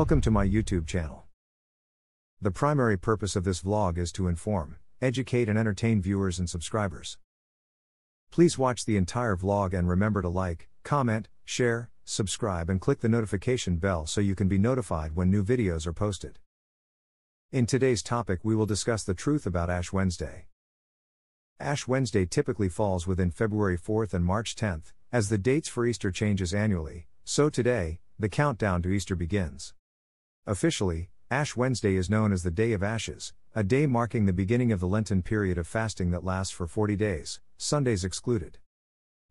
Welcome to my YouTube channel. The primary purpose of this vlog is to inform, educate, and entertain viewers and subscribers. Please watch the entire vlog and remember to like, comment, share, subscribe, and click the notification bell so you can be notified when new videos are posted. In today's topic, we will discuss the truth about Ash Wednesday. Ash Wednesday typically falls within February 4th and March 10th, as the dates for Easter changes annually, so today, the countdown to Easter begins. Officially, Ash Wednesday is known as the Day of Ashes, a day marking the beginning of the Lenten period of fasting that lasts for 40 days, Sundays excluded.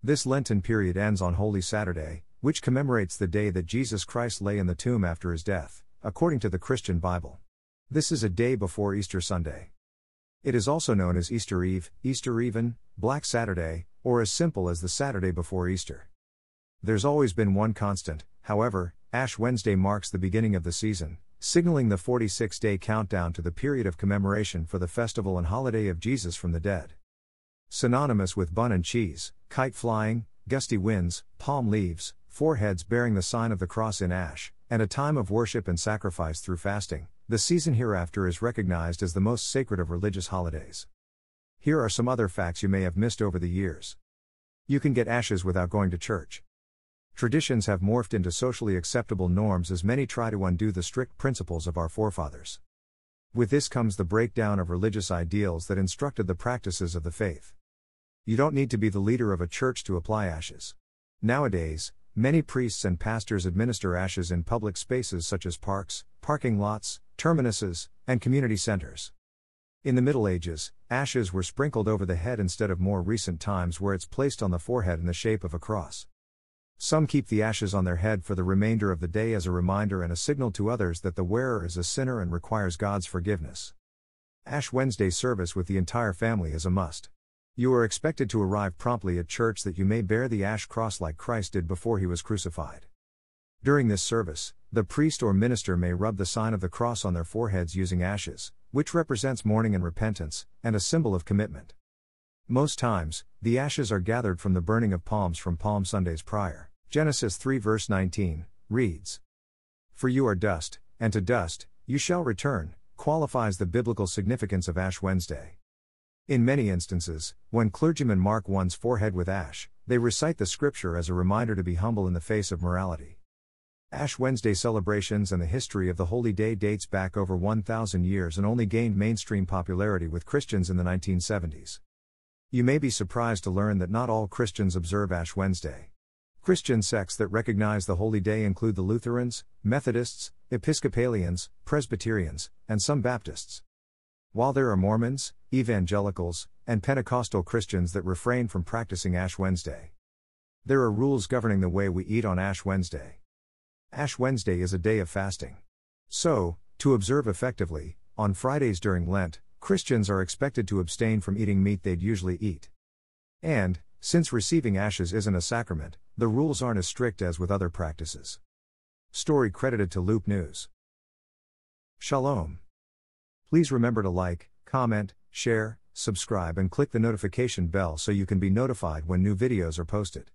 This Lenten period ends on Holy Saturday, which commemorates the day that Jesus Christ lay in the tomb after his death, according to the Christian Bible. This is a day before Easter Sunday. It is also known as Easter Eve, Easter Even, Black Saturday, or as simple as the Saturday before Easter. There's always been one constant, however, Ash Wednesday marks the beginning of the season, signaling the 46 day countdown to the period of commemoration for the festival and holiday of Jesus from the dead. Synonymous with bun and cheese, kite flying, gusty winds, palm leaves, foreheads bearing the sign of the cross in ash, and a time of worship and sacrifice through fasting, the season hereafter is recognized as the most sacred of religious holidays. Here are some other facts you may have missed over the years. You can get ashes without going to church. Traditions have morphed into socially acceptable norms as many try to undo the strict principles of our forefathers. With this comes the breakdown of religious ideals that instructed the practices of the faith. You don't need to be the leader of a church to apply ashes. Nowadays, many priests and pastors administer ashes in public spaces such as parks, parking lots, terminuses, and community centers. In the Middle Ages, ashes were sprinkled over the head instead of more recent times where it's placed on the forehead in the shape of a cross. Some keep the ashes on their head for the remainder of the day as a reminder and a signal to others that the wearer is a sinner and requires God's forgiveness. Ash Wednesday service with the entire family is a must. You are expected to arrive promptly at church that you may bear the ash cross like Christ did before he was crucified. During this service, the priest or minister may rub the sign of the cross on their foreheads using ashes, which represents mourning and repentance, and a symbol of commitment. Most times, the ashes are gathered from the burning of palms from Palm Sundays prior. Genesis 3 verse 19 reads For you are dust, and to dust you shall return, qualifies the biblical significance of Ash Wednesday. In many instances, when clergymen mark one's forehead with ash, they recite the scripture as a reminder to be humble in the face of morality. Ash Wednesday celebrations and the history of the holy day dates back over 1,000 years and only gained mainstream popularity with Christians in the 1970s. You may be surprised to learn that not all Christians observe Ash Wednesday. Christian sects that recognize the holy day include the Lutherans, Methodists, Episcopalians, Presbyterians, and some Baptists. While there are Mormons, Evangelicals, and Pentecostal Christians that refrain from practicing Ash Wednesday. There are rules governing the way we eat on Ash Wednesday. Ash Wednesday is a day of fasting. So, to observe effectively, on Fridays during Lent, Christians are expected to abstain from eating meat they'd usually eat. And, since receiving ashes isn't a sacrament, the rules aren't as strict as with other practices. Story credited to Loop News. Shalom. Please remember to like, comment, share, subscribe, and click the notification bell so you can be notified when new videos are posted.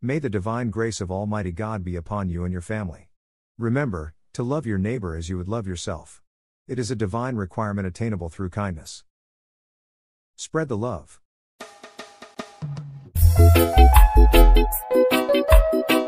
May the divine grace of Almighty God be upon you and your family. Remember, to love your neighbor as you would love yourself. It is a divine requirement attainable through kindness. Spread the love. Thank you.